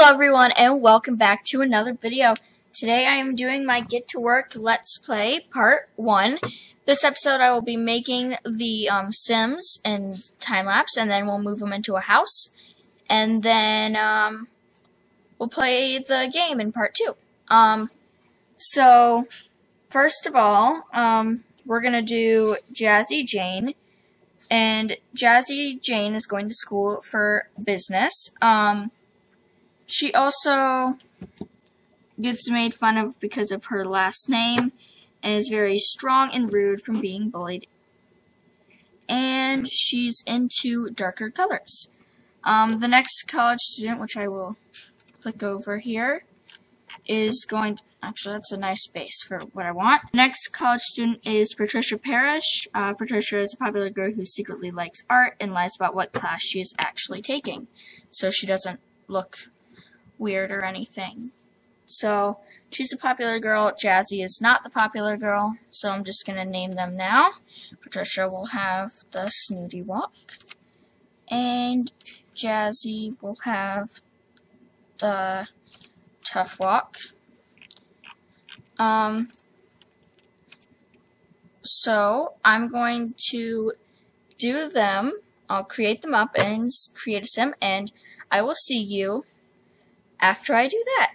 Hello everyone and welcome back to another video. Today I am doing my Get to Work Let's Play Part 1. This episode I will be making the um, Sims in time-lapse and then we'll move them into a house. And then um, we'll play the game in Part 2. Um, so, first of all, um, we're going to do Jazzy Jane. And Jazzy Jane is going to school for business. Um, she also gets made fun of because of her last name and is very strong and rude from being bullied. And she's into darker colors. Um, the next college student, which I will click over here, is going to, actually that's a nice space for what I want. Next college student is Patricia Parrish. Uh, Patricia is a popular girl who secretly likes art and lies about what class she is actually taking. So she doesn't look weird or anything. So, she's a popular girl. Jazzy is not the popular girl, so I'm just going to name them now. Patricia will have the snooty walk, and Jazzy will have the tough walk. Um, so, I'm going to do them. I'll create them up and create a sim, and I will see you after I do that.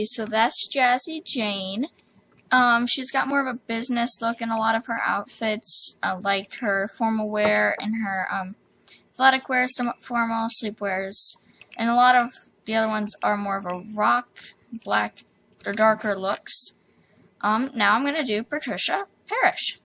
Jazzy. So that's Jazzy Jane. Um, she's got more of a business look in a lot of her outfits, uh, like her formal wear and her um, athletic wear, somewhat formal, sleepwears, and a lot of the other ones are more of a rock, black, or darker looks. Um, now I'm going to do Patricia Parrish.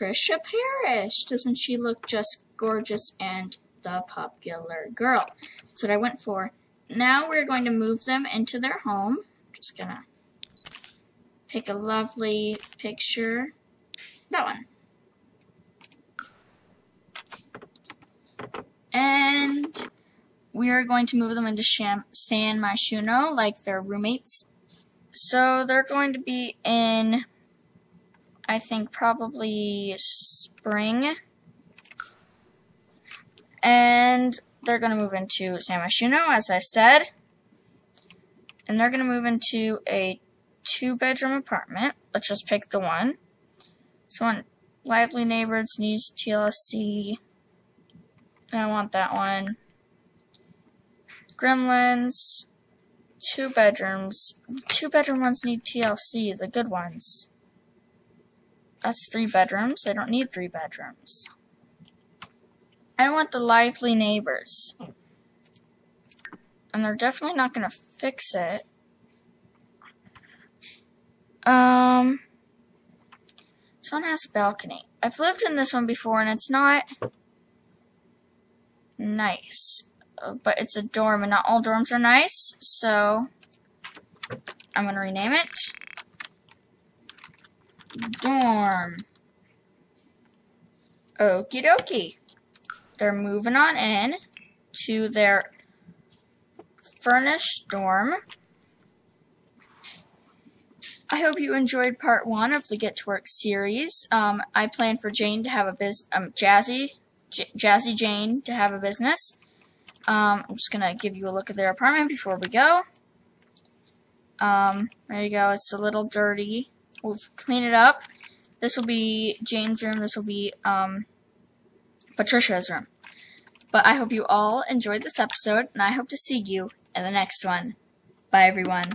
Is Patricia Parrish. Doesn't she look just gorgeous and the popular girl? That's what I went for. Now we're going to move them into their home. I'm Just gonna pick a lovely picture. That one. And we are going to move them into Sham San Myshuno like their roommates. So they're going to be in, I think, probably spring. And they're going to move into San Myshuno, as I said. And they're going to move into a two-bedroom apartment. Let's just pick the one. So on Lively Neighbors needs TLC. I want that one. Gremlins. Two bedrooms. Two bedroom ones need TLC, the good ones. That's three bedrooms. I don't need three bedrooms. I don't want the lively neighbors. And they're definitely not going to fix it. Um, this one has a balcony. I've lived in this one before and it's not nice. Uh, but it's a dorm and not all dorms are nice. So, I'm going to rename it. Dorm. Okie dokie. They're moving on in to their furnished dorm. I hope you enjoyed part one of the Get to Work series. Um, I plan for Jane to have a biz, um, Jazzy, J Jazzy Jane to have a business. Um, I'm just gonna give you a look at their apartment before we go. Um, there you go. It's a little dirty. We'll clean it up. This will be Jane's room. This will be um, Patricia's room. But I hope you all enjoyed this episode, and I hope to see you in the next one. Bye, everyone.